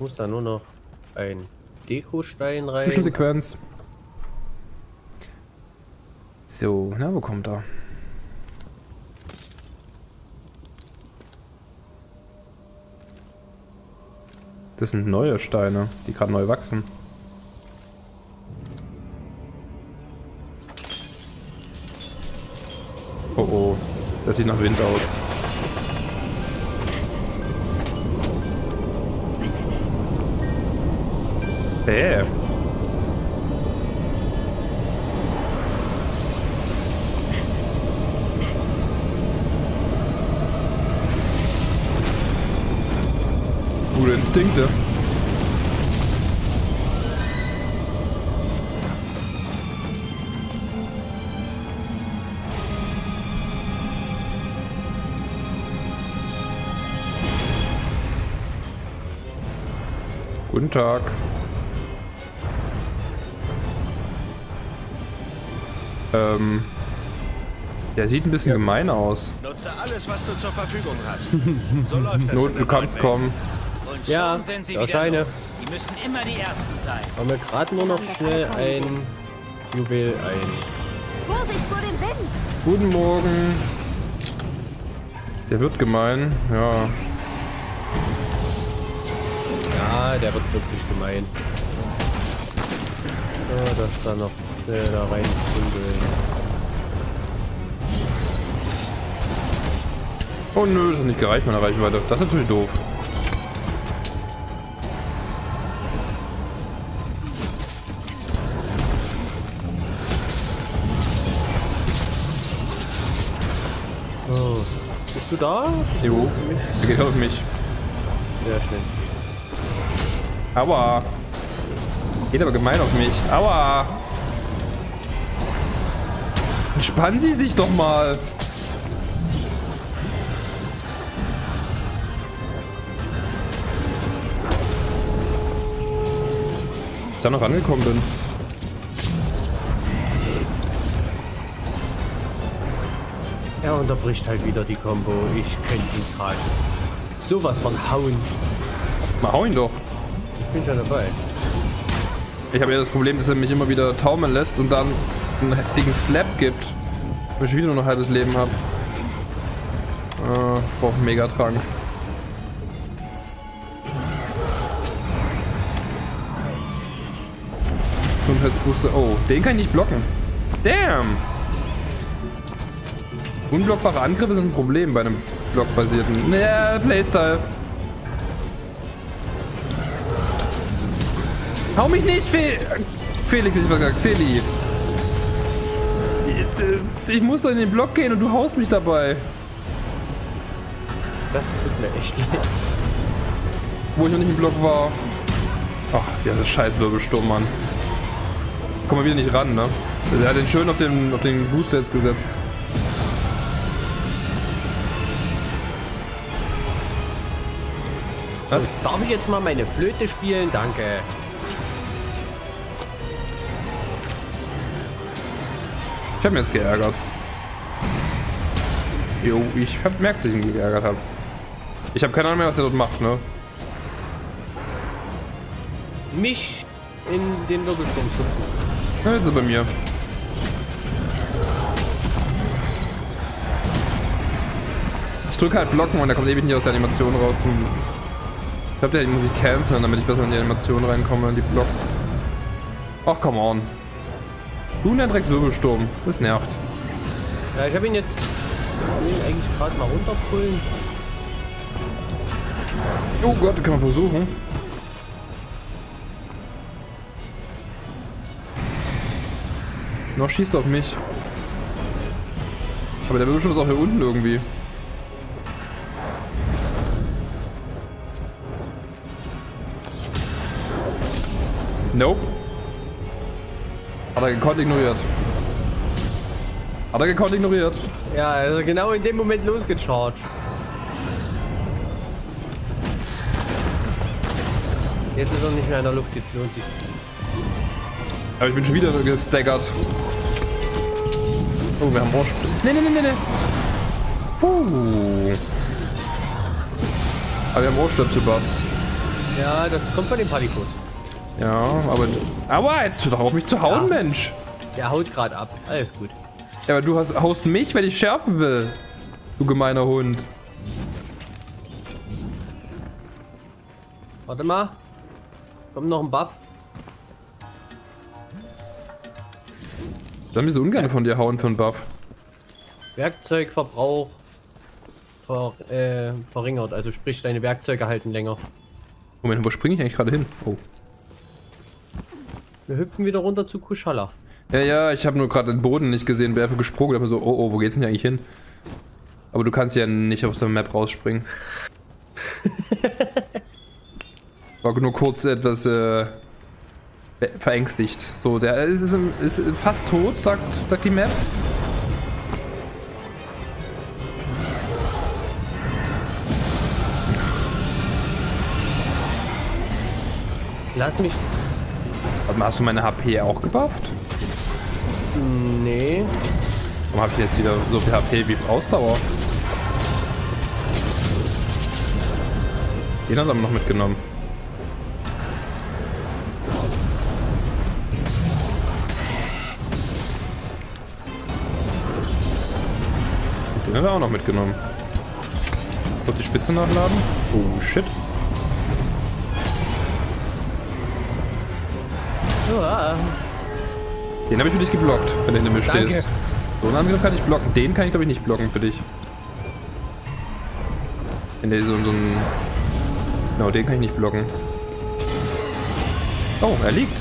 muss da nur noch ein Dekostein rein. Zwischensequenz. So, na, wo kommt er? Das sind neue Steine, die gerade neu wachsen. Oh oh, das sieht nach Wind aus. Bäh. Gute Instinkte. Guten Tag. Ähm. Der sieht ein bisschen ja. gemein aus. Nutze alles, was du zur Verfügung hast. So läuft das Not, du kannst kommen. Und ja, sind sie Scheine. Die müssen immer die Ersten sein. Haben wir gerade nur noch schnell ein Juwel ein. Vorsicht vor dem Wind! Guten Morgen. Der wird gemein, ja. Ja, der wird wirklich gemein. Ja, das da noch äh, da rein Oh nö, das hat nicht gereicht, meine Reichweite. Das ist natürlich doof. Oh. Bist du da? Jo, er geht auf mich. Sehr schnell. Aua. Geht aber gemein auf mich. Aua. Entspannen Sie sich doch mal. Ist ja noch angekommen bin. Er unterbricht halt wieder die Combo. Ich könnte ihn gerade sowas von hauen. Mal hau ihn doch. Ich bin schon dabei. Ich habe ja das Problem, dass er mich immer wieder taumeln lässt und dann einen dicken Slap gibt. Weil ich wieder nur noch halbes Leben habe. Äh, brauche einen Megatrank. Gesundheitsbooster. Oh, den kann ich nicht blocken. Damn! Unblockbare Angriffe sind ein Problem bei einem blockbasierten. Ja, Playstyle. Hau mich nicht, Fe Felix, ich war gesagt, Celi. Ich muss doch in den Block gehen und du haust mich dabei. Das tut mir echt leid. Wo ich noch nicht im Block war. Ach, dieser scheiß Wirbelsturm, Mann. Kommen wir wieder nicht ran, ne? Er hat den schön auf den, auf den Booster jetzt gesetzt. So, darf ich jetzt mal meine Flöte spielen? Danke. Ich habe mir jetzt geärgert. Jo, ich hab, merkst, dass ich ihn geärgert habe. Ich habe keine Ahnung mehr, was er dort macht, ne? Mich in den Wirbelsturm zu Ja, jetzt ist er bei mir. Ich drücke halt Blocken und er kommt ewig nicht aus der Animation raus. Ich glaube, der muss ich canceln, damit ich besser in die Animation reinkomme, in die Block. Ach, come on. Du der Dreckswirbelsturm. Das nervt. Ja, ich habe ihn jetzt ich will eigentlich gerade mal runterpullen. Oh Gott, kann man versuchen. Noch schießt auf mich. Aber der Wirbelsturm ist auch hier unten irgendwie. Nope. Hat er gekonnt ignoriert. Hat er gekonnt ignoriert. Ja, also genau in dem Moment losgecharged. Jetzt ist er nicht mehr in der Luft, jetzt lohnt sich. Aber ich bin schon wieder gestaggert. Oh, wir haben Rost. Nee, nee, nee, nee, nee. Puh. Aber wir haben Rohrstöpsel-Buffs. Ja, das kommt von dem Palikot. Ja, aber... Aua, jetzt hör doch auf mich zu hauen, Ja. Mensch. Der haut gerade ab. Alles gut. Ja, aber du hast, haust mich, wenn ich schärfen will. Du gemeiner Hund. Warte mal. Kommt noch ein Buff. Dann wir so ungern von dir hauen für einen Buff. Werkzeugverbrauch ver, äh, verringert. Also sprich, deine Werkzeuge halten länger. Moment, wo springe ich eigentlich gerade hin? Oh. Wir hüpfen wieder runter zu Kushala. Ja, ja, ich habe nur gerade den Boden nicht gesehen, bin einfach gesprungen. Mir so, oh, oh, wo geht's denn eigentlich hin? Aber du kannst ja nicht aus der Map rausspringen. War nur kurz etwas äh, verängstigt. So, der ist, ist, ist fast tot, sagt, sagt die Map. Lass mich. Hast du meine HP auch gebufft? Nee. Warum habe ich jetzt wieder so viel HP wie Ausdauer? Den hat er noch mitgenommen. Den hat er auch noch mitgenommen. Kurz die Spitze nachladen. Oh shit. Den habe ich für dich geblockt, wenn du hinter mir Danke. stehst. So einen Angriff kann ich blocken. Den kann ich glaube ich nicht blocken für dich. Wenn der so, so ein... Genau, den kann ich nicht blocken. Oh, er liegt.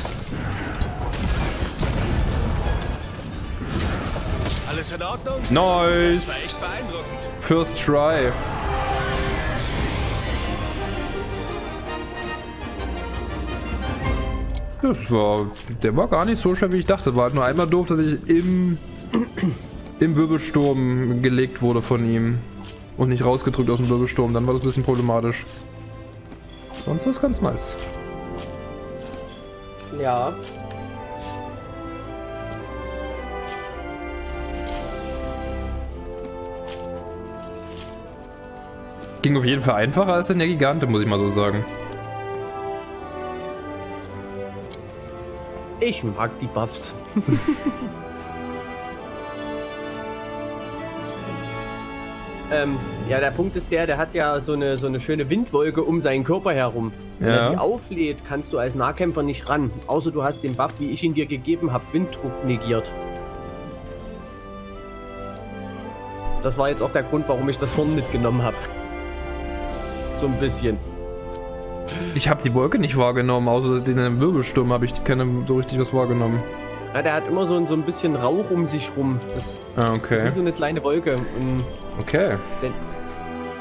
Alles in Ordnung? Nice. First try. Das war, der war gar nicht so schwer, wie ich dachte. War halt nur einmal doof, dass ich im, im Wirbelsturm gelegt wurde von ihm. Und nicht rausgedrückt aus dem Wirbelsturm. Dann war das ein bisschen problematisch. Sonst war es ganz nice. Ja. Ging auf jeden Fall einfacher als in der Gigante, muss ich mal so sagen. Ich mag die Buffs. ähm, ja, der Punkt ist der, der hat ja so eine, so eine schöne Windwolke um seinen Körper herum. Wenn Ja. er die auflädt, kannst du als Nahkämpfer nicht ran. Außer du hast den Buff, wie ich ihn dir gegeben habe, Winddruck negiert. Das war jetzt auch der Grund, warum ich das Horn mitgenommen habe. So ein bisschen. Ich habe die Wolke nicht wahrgenommen, außer dass in einem Wirbelsturm habe ich keine so richtig was wahrgenommen. Ja, der hat immer so, ein- so ein bisschen Rauch um sich rum. Das Ah, ist wie okay. so eine kleine Wolke. Und Okay. Denn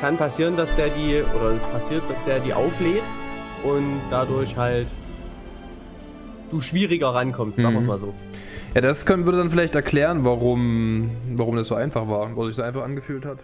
kann passieren, dass der die, oder es passiert, dass der die auflädt und dadurch halt du schwieriger rankommst, sagen wir Mhm. mal so. Ja, das können, würde dann vielleicht erklären, warum, warum das so einfach war, was sich so einfach angefühlt hat.